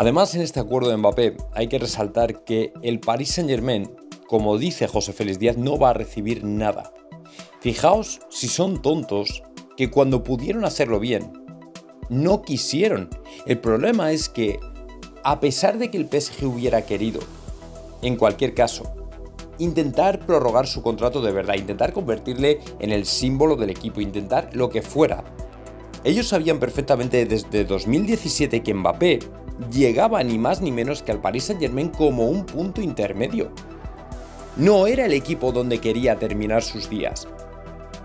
Además, en este acuerdo de Mbappé hay que resaltar que el Paris Saint-Germain, como dice José Félix Díaz, no va a recibir nada. Fijaos si son tontos que cuando pudieron hacerlo bien, no quisieron. El problema es que, a pesar de que el PSG hubiera querido, en cualquier caso, intentar prorrogar su contrato de verdad, intentar convertirle en el símbolo del equipo, intentar lo que fuera. Ellos sabían perfectamente desde 2017 que Mbappé llegaba ni más ni menos que al Paris Saint-Germain como un punto intermedio. No era el equipo donde quería terminar sus días.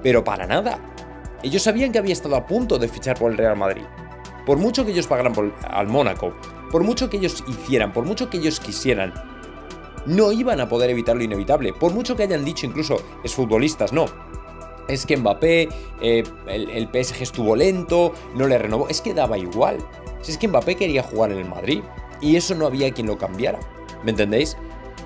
Pero para nada. Ellos sabían que había estado a punto de fichar por el Real Madrid. Por mucho que ellos pagaran al Mónaco, por mucho que ellos hicieran, por mucho que ellos quisieran, no iban a poder evitar lo inevitable. Por mucho que hayan dicho incluso es futbolistas, no. Es que Mbappé, eh, el, el PSG estuvo lento, no le renovó. Es que daba igual. Si es que Mbappé quería jugar en el Madrid y eso no había quien lo cambiara. ¿Me entendéis?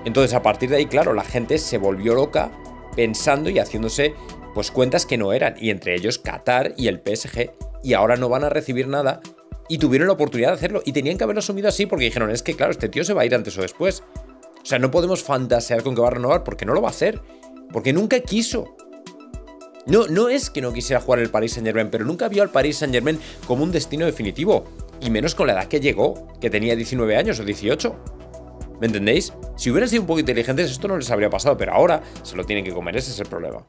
Entonces a partir de ahí, claro, la gente se volvió loca pensando y haciéndose pues cuentas que no eran, y entre ellos Qatar y el PSG, y ahora no van a recibir nada, y tuvieron la oportunidad de hacerlo, y tenían que haberlo asumido así porque dijeron, es que claro, este tío se va a ir antes o después. O sea, no podemos fantasear con que va a renovar porque no lo va a hacer. Porque nunca quiso. No, no es que no quisiera jugar el Paris Saint Germain, pero nunca vio al Paris Saint Germain como un destino definitivo. Y menos con la edad que llegó, que tenía 19 años o 18. ¿Me entendéis? Si hubieran sido un poco inteligentes, esto no les habría pasado, pero ahora se lo tienen que comer, ese es el problema.